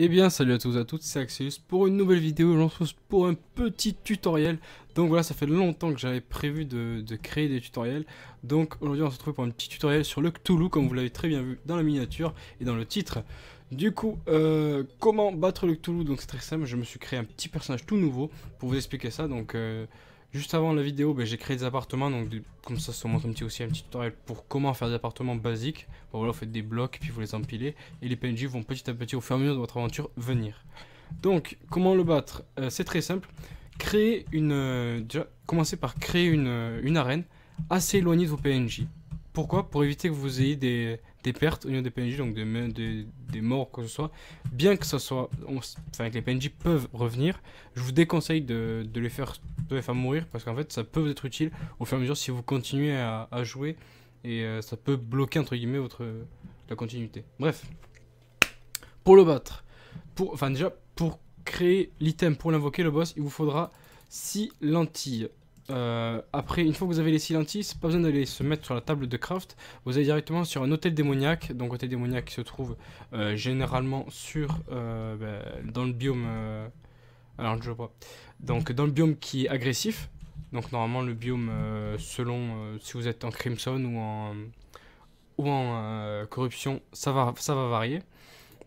Eh bien salut à tous et à toutes, c'est Axelus pour une nouvelle vidéo, j'en trouve pour un petit tutoriel. Donc voilà, ça fait longtemps que j'avais prévu de, créer des tutoriels. Donc aujourd'hui on se retrouve pour un petit tutoriel sur le Cthulhu, comme vous l'avez très bien vu dans la miniature et dans le titre. Du coup, euh, comment battre le Cthulhu? Donc c'est très simple, je me suis créé un petit personnage tout nouveau pour vous expliquer ça. Donc euh, Juste avant la vidéo, ben, j'ai créé des appartements, donc comme ça, ça montre un petit aussi un petit tutoriel pour comment faire des appartements basiques. voilà, vous faites des blocs, puis vous les empilez, et les PNJ vont petit à petit, au fur et à mesure de votre aventure, venir. Donc, comment le battre? Euh, C'est très simple. Créer une, euh, commencez par créer une, euh, une arène assez éloignée de vos PNJ. Pourquoi? Pour éviter que vous ayez des, des pertes au niveau des PNJ, donc des, des, morts, quoi que ce soit. Bien que ça soit. enfin, que les PNJ peuvent revenir, je vous déconseille de, les, faire, de les faire mourir parce qu'en fait, ça peut vous être utile au fur et à mesure si vous continuez à, à jouer et euh, ça peut bloquer entre guillemets votre, la continuité. Bref, pour le battre, pour, enfin, déjà, pour créer l'item pour l'invoquer, le boss, il vous faudra 6 lentilles. Euh, après, une fois que vous avez les silentis, pas besoin d'aller se mettre sur la table de craft. Vous allez directement sur un hôtel démoniaque. Donc, hôtel démoniaque qui se trouve euh, généralement sur euh, ben, dans le biome. alors, je vois. Donc, dans le biome qui est agressif. Donc, normalement, le biome, selon si vous êtes en crimson ou en ou en corruption, ça va, ça va varier.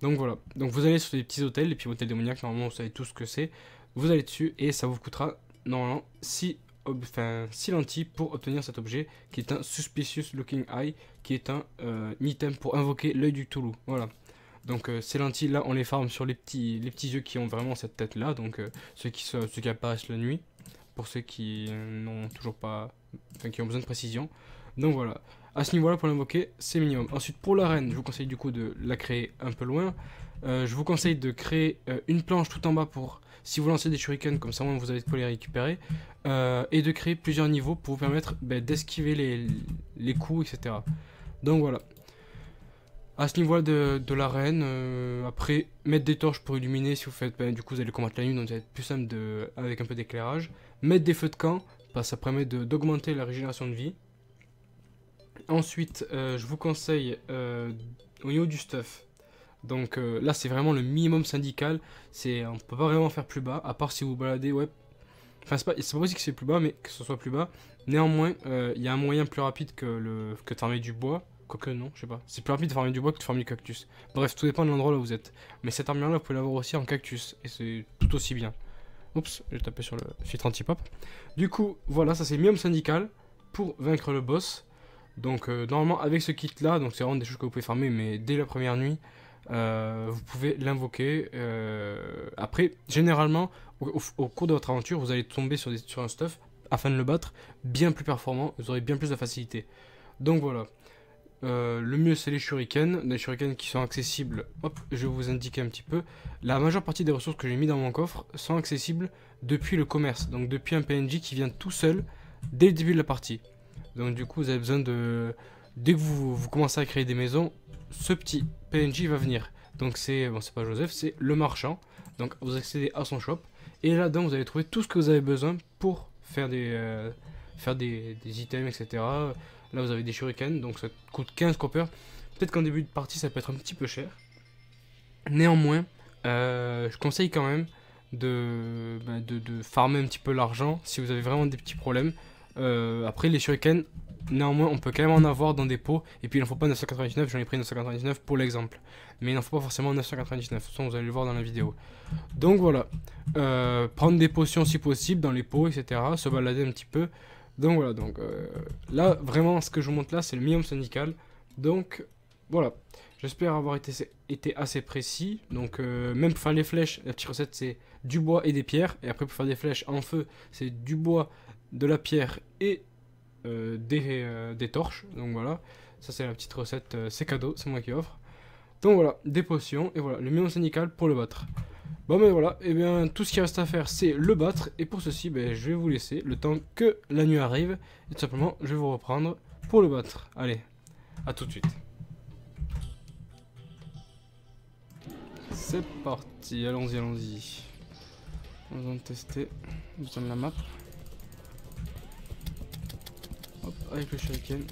Donc voilà. Donc, vous allez sur des petits hôtels, les petits hôtels démoniaques. Normalement, vous savez tout ce que c'est. Vous allez dessus et ça vous coûtera normalement si enfin, 6 lentilles pour obtenir cet objet qui est un Suspicious Looking Eye, qui est un euh, item pour invoquer l'œil du Toulouse. Voilà. Donc euh, ces lentilles là, on les farme sur les petits, les petits yeux qui ont vraiment cette tête là, donc euh, ceux, qui, ceux qui apparaissent la nuit, pour ceux qui n'ont toujours pas, qui ont besoin de précision. Donc voilà, à ce niveau là pour l'invoquer, c'est minimum. Ensuite pour l'arène, je vous conseille du coup de la créer un peu loin. Je vous conseille de créer une planche tout en bas pour si vous lancez des shurikens, comme ça vous de quoi les récupérer, euh, et de créer plusieurs niveaux pour vous permettre ben, d'esquiver les, coups, etc. Donc voilà. À ce niveau-là de, l'arène, euh, après mettre des torches pour illuminer si vous faites, ben, du coup vous allez combattre la nuit, donc ça va être plus simple avec un peu d'éclairage. Mettre des feux de camp, parce ça permet d'augmenter la régénération de vie. Ensuite, euh, je vous conseille au niveau du stuff, donc euh, là, c'est vraiment le minimum syndical. C'est, on peut pas vraiment faire plus bas, à part si vous baladez, ouais. Enfin, c'est pas, pas possible que c'est plus bas, mais que ce soit plus bas. Néanmoins, euh, il y a un moyen plus rapide que, le, que de farmer du bois. Quoique non, je sais pas. C'est plus rapide de farmer du bois que de farmer du cactus. Bref, tout dépend de l'endroit là où vous êtes. Mais cette armure là, vous pouvez l'avoir aussi en cactus. Et c'est tout aussi bien. Oups, j'ai tapé sur le filtre anti-pop. Du coup, voilà, ça c'est minimum syndical pour vaincre le boss. Donc euh, normalement avec ce kit là, donc c'est vraiment des choses que vous pouvez farmer, mais dès la première nuit, euh, vous pouvez l'invoquer. Euh, après, généralement, au, cours de votre aventure, vous allez tomber sur, un stuff afin de le battre bien plus performant. Vous aurez bien plus de facilité. Donc voilà. Euh, le mieux c'est les shurikens, les shurikens qui sont accessibles, hop, je vais vous indiquer un petit peu. La majeure partie des ressources que j'ai mis dans mon coffre sont accessibles depuis le commerce, donc depuis un PNJ qui vient tout seul dès le début de la partie. Donc du coup vous avez besoin de... Dès que vous, commencez à créer des maisons, ce petit PNJ va venir. Donc c'est, bon c'est pas Joseph, c'est le marchand. Donc vous accédez à son shop. Et là-dedans vous allez trouver tout ce que vous avez besoin pour faire des, euh, faire des, items, etc. Là vous avez des shurikens, donc ça coûte 15 copper. Peut-être qu'en début de partie ça peut être un petit peu cher. Néanmoins, euh, je conseille quand même de, bah, de, de, farmer un petit peu l'argent si vous avez vraiment des petits problèmes. Euh, après les shurikens, Néanmoins, on peut quand même en avoir dans des pots. Et puis, il n'en faut pas 999. J'en ai pris 999 pour l'exemple. Mais il n'en faut pas forcément 999. De toute façon, vous allez le voir dans la vidéo. Donc voilà. Euh, prendre des potions si possible dans les pots, etc. Se balader un petit peu. Donc voilà. Donc euh, là, vraiment, ce que je vous montre là, c'est le minimum syndical. Donc voilà. J'espère avoir été, assez précis. Donc euh, même pour faire les flèches, la petite recette, c'est du bois et des pierres. Et après, pour faire des flèches en feu, c'est du bois, de la pierre et euh, euh, des, torches. Donc voilà, ça c'est la petite recette, euh, c'est cadeau, c'est moi qui offre. Donc voilà, des potions, et voilà, le million syndical pour le battre. Bon mais voilà, et bien tout ce qui reste à faire c'est le battre, et pour ceci ben, je vais vous laisser le temps que la nuit arrive, et tout simplement je vais vous reprendre pour le battre. Allez, à tout de suite. C'est parti, allons-y, allons-y. On va tester, besoin de la map avec le shuriken.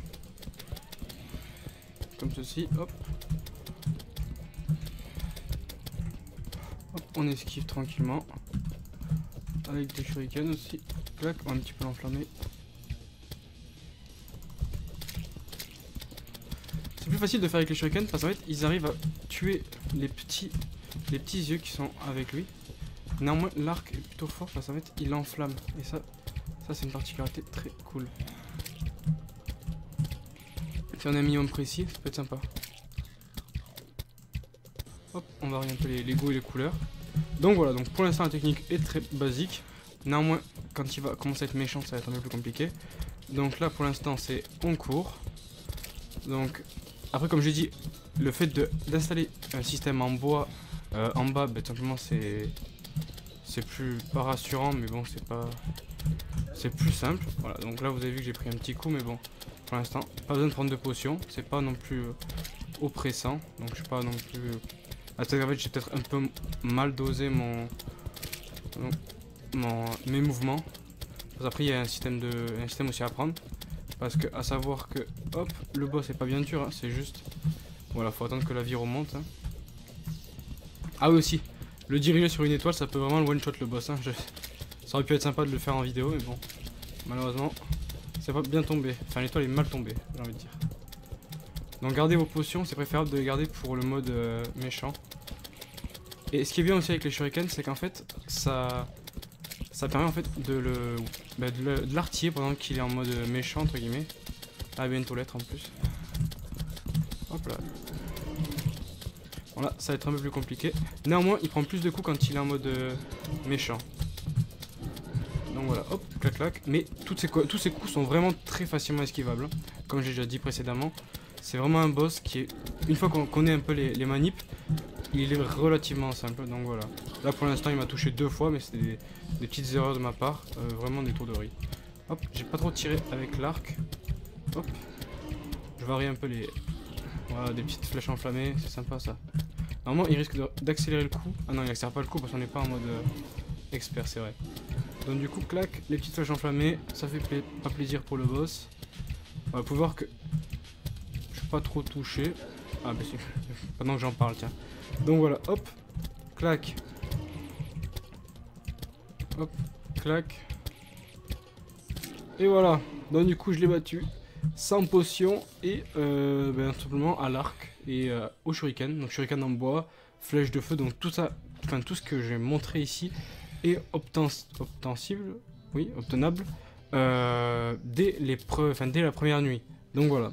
Comme ceci, hop. On esquive tranquillement. Avec des shurikens aussi. Clac, on va un petit peu l'enflammer. C'est plus facile de faire avec les shurikens parce qu'en fait ils arrivent à tuer les petits, les petits yeux qui sont avec lui. Néanmoins l'arc est plutôt fort parce qu'en fait il enflamme. Et ça, ça c'est une particularité très cool. Si on a un minimum précis, ça peut être sympa. Hop, on varie un peu les, goûts et les couleurs. Donc voilà, donc pour l'instant la technique est très basique. Néanmoins, quand il va commencer à être méchant, ça va être un peu plus compliqué. Donc là pour l'instant c'est on court. Donc après comme je dit, le fait d'installer un système en bois euh, en bas, ben, simplement c'est c'est plus pas rassurant, mais bon c'est pas c'est plus simple. Voilà, donc là vous avez vu que j'ai pris un petit coup, mais bon pour pas besoin de prendre de potions, c'est pas non plus euh, oppressant, donc je suis pas non plus ah, en fait, j'ai peut-être un peu mal dosé mon, mon mes mouvements. après, il y a un système, de, un système aussi à prendre. Parce que, à savoir que, hop, le boss est pas bien dur, hein, c'est juste. Voilà, faut attendre que la vie remonte. Hein. Ah oui, aussi, le diriger sur une étoile, ça peut vraiment le one-shot le boss. Hein. Ça aurait pu être sympa de le faire en vidéo, mais bon, malheureusement, c'est pas bien tombé. Enfin, l'étoile est mal tombée, j'ai envie de dire. Donc gardez vos potions, c'est préférable de les garder pour le mode euh, méchant. Et ce qui est bien aussi avec les shurikens, c'est qu'en fait, ça, ça permet en fait de le, bah, de l'artiller pendant qu'il est en mode méchant entre guillemets. Ah, bientôt l'être en plus. Hop là. Voilà, ça va être un peu plus compliqué. Néanmoins, il prend plus de coups quand il est en mode euh, méchant. Donc voilà, hop, clac clac. Mais ces, tous ces coups sont vraiment très facilement esquivables. Hein, comme j'ai déjà dit précédemment. C'est vraiment un boss qui est, une fois qu'on connaît un peu les, les, manips, il est relativement simple. Donc voilà. Là pour l'instant il m'a touché deux fois, mais c'était des, petites erreurs de ma part. Euh, vraiment des tours de riz. Hop, j'ai pas trop tiré avec l'arc. Hop. Je varie un peu les... Voilà, des petites flèches enflammées, c'est sympa ça. Normalement il risque d'accélérer le coup. Ah non, il accélère pas le coup parce qu'on n'est pas en mode euh, expert, c'est vrai. Donc du coup, clac, les petites flèches enflammées, ça fait pas plaisir pour le boss. On va pouvoir que pas trop touché. Ah bah si, pendant que j'en parle, tiens. Donc voilà, hop, clac. Hop, clac. Et voilà, donc du coup je l'ai battu sans potion et euh, ben, simplement à l'arc et euh, au shuriken. Donc shuriken en bois, flèche de feu, donc tout ça, enfin tout ce que j'ai montré ici est obtensible, oui, obtenable euh, dès, les enfin, dès la première nuit. Donc voilà.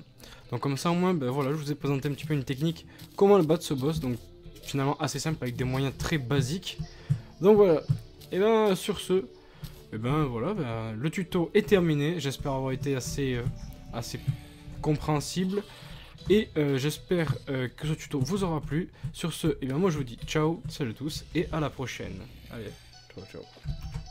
Donc comme ça au moins, ben voilà, je vous ai présenté un petit peu une technique, comment le battre ce boss, donc finalement assez simple avec des moyens très basiques. Donc voilà, et ben sur ce, et ben voilà, ben, le tuto est terminé, j'espère avoir été assez, euh, assez compréhensible. Et euh, j'espère que ce tuto vous aura plu. Sur ce, et bien moi je vous dis ciao, salut tous et à la prochaine. Allez, 登場。